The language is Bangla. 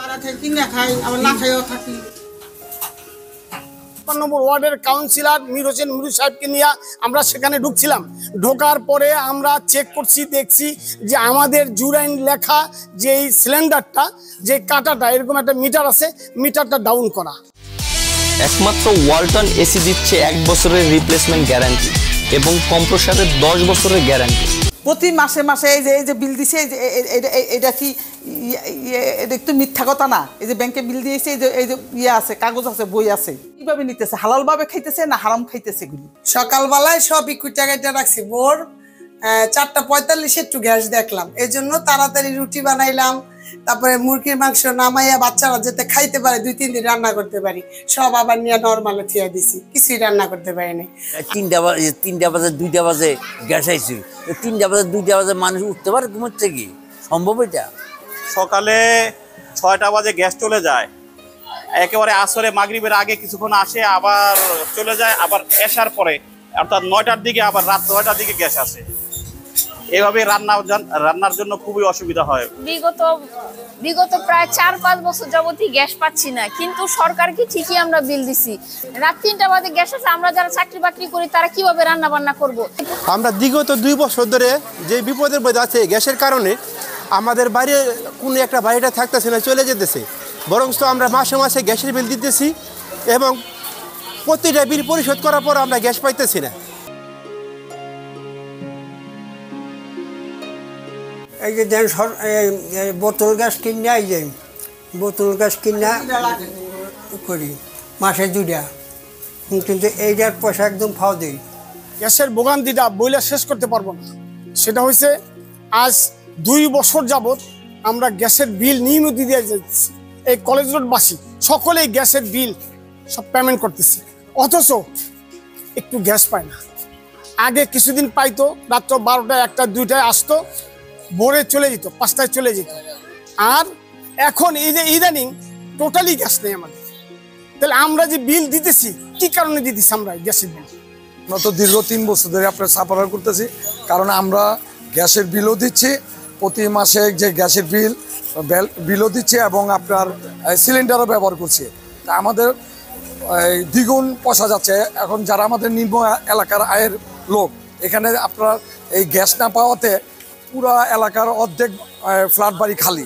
তারা খাই কিনে খাই আবার না খাইও থাকি। পাঁচ নম্বর ওয়ার্ডের কাউন্সিলর মির হোসেন মিরু সাহেবকে নিয়ে আমরা সেখানে ঢুকছিলাম। ঢোকার পরে আমরা চেক করছি দেখছি যে আমাদের জুরাইন লেখা যে এই সিলিন্ডারটা যে কাটাটা এরকম একটা মিটার আছে মিটারটা ডাউন করা। একমাত্র ওয়ালটন এসি দিচ্ছে এক বছরের রিপ্লেসমেন্ট গ্যারান্টি এবং কম্প্রসারের দশ বছরের গ্যারান্টি প্রতি মাসে মাসে এই যে এই যে বিল দিছে, এই যে এটা- কি ইয়ে- ইয়ে- এটা একটু মিথ্যা কথা না? এই যে ব্যাংকে বিল দিয়েছে, এই যে এই যে ইয়ে আছে, কাগজ আছে, বই আছে, কীভাবে নিতেছে? হালাল ভাবে খাইতেছে না হারাম খাইতেছে গুলি সকালবেলায় সব ইকুইটা কেটে রাখছি, ভোর চারটা পঁয়তাল্লিশে একটু গ্যাস দেখলাম। এই জন্য তাড়াতাড়ি রুটি বানাইলাম তারপরে মুরগির মাংস নামাইয়া বাচ্চারা যাতে খাইতে পারে দুই তিন দিন রান্না করতে পারি। সব আবার নিয়ে নর্মালে থিয়া দিছি কিছুই রান্না করতে পারিনি তিনটা বাজে তিনটা বাজে দুইটা বাজে গ্যাস আইছিল তো তিনটা বাজে দুইটা বাজে মানুষ উঠতে পারে ঘুমোর থেকে সম্ভব এটা? সকালে ছয়টা বাজে গ্যাস চলে যায়। একেবারে আসরে মাগরিবের আগে কিছুক্ষণ আসে আবার চলে যায় আবার এসার পরে। অর্থাৎ নয়টার দিকে আবার রাত নয়টার দিকে গ্যাস আসে। এভাবে রান্না রান্নার জন্য খুবই অসুবিধা হয়। বিগত বিগত প্রায় চার পাঁচ বছর যাবতই গ্যাস পাচ্ছি না। কিন্তু সরকারকে ঠিকই আমরা বিল দিছি? রাত তিনটা বাজে গ্যাস আছে আমরা যারা চাকরি বাকরি করি তারা কীভাবে রান্না বান্না করব? আমরা বিগত দুই বছর ধরে যে বিপদের মধ্যে আছে গ্যাসের কারণে আমাদের বাইরে কোনো একটা বাড়িটা থাকতেছে না চলে যেতেছে। বরং তো আমরা মাসে মাসে গ্যাসের বিল দিতেছি এবং প্রতিটা বিল পরিশোধ করার পর আমরা গ্যাস পাইতেছি না। এই যে দেন বোতল গ্যাস কিনে এই যে বোতল গ্যাস কিনা করি, মাসে দুইটা। কিন্তু এই এইটার পয়সা একদম ফাও দিই। গ্যাসের ভোগান্তিটা বইলা শেষ করতে পারব না। সেটা হয়েছে আজ দুই বছর যাবত আমরা গ্যাসের বিল নিয়মিত দিয়ে যাচ্ছি। এই কলেজ রোডবাসী সকলেই গ্যাসের বিল সব পেমেন্ট করতেছে। অথচ একটু গ্যাস পায় না। আগে কিছুদিন পাইতো, রাত্র বারোটায় একটা, দুইটায় আসতো ভোরে চলে যেত, পাঁচটায় চলে যেত। আর এখন এই যে ইদানিং টোটালি গ্যাস নেই আমাদের। তাহলে আমরা যে বিল দিতেছি, কি কারণে দিতেছি আমরা গ্যাসের বিল আমরা তো দীর্ঘ তিন বছর ধরে আপনার সাফার করতেছি, কারণ আমরা গ্যাসের বিলও দিচ্ছি, প্রতি মাসে যে গ্যাসের বিল বিলও দিচ্ছে এবং আপনার সিলিন্ডারও ব্যবহার করছে। তা আমাদের দ্বিগুণ পয়সা যাচ্ছে। এখন যারা আমাদের নিম্ন এলাকার আয়ের লোক, এখানে আপনার এই গ্যাস না পাওয়াতে পুরা এলাকার অর্ধেক ফ্ল্যাট বাড়ি খালি।